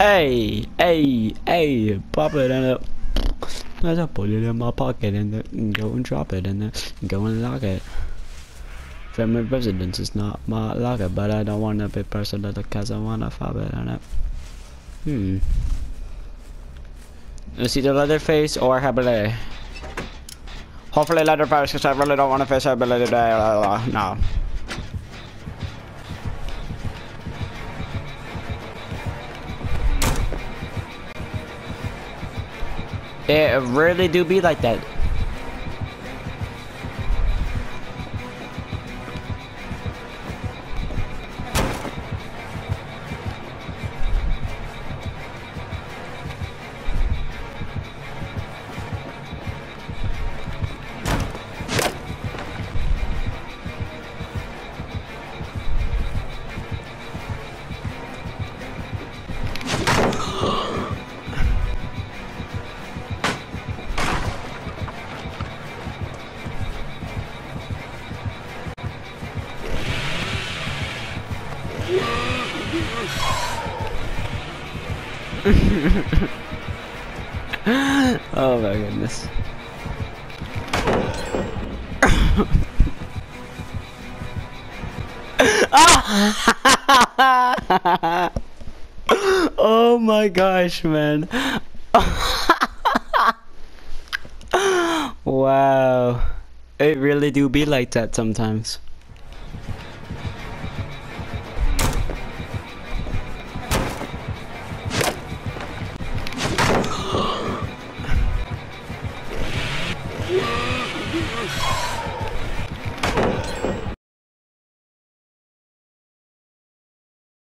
Hey, hey, hey, pop it in it. I just put it in my pocket and then go and drop it and then go and lock it. Family residence is not my locker, but I don't want to be personal because I to pop it in it. Hmm. Let's see the Leatherface or Habile. Hopefully Leatherface because I really don't want to face Habile today. No. It really do be like that. Oh my goodness. oh my gosh, man. wow. It really do be like that sometimes.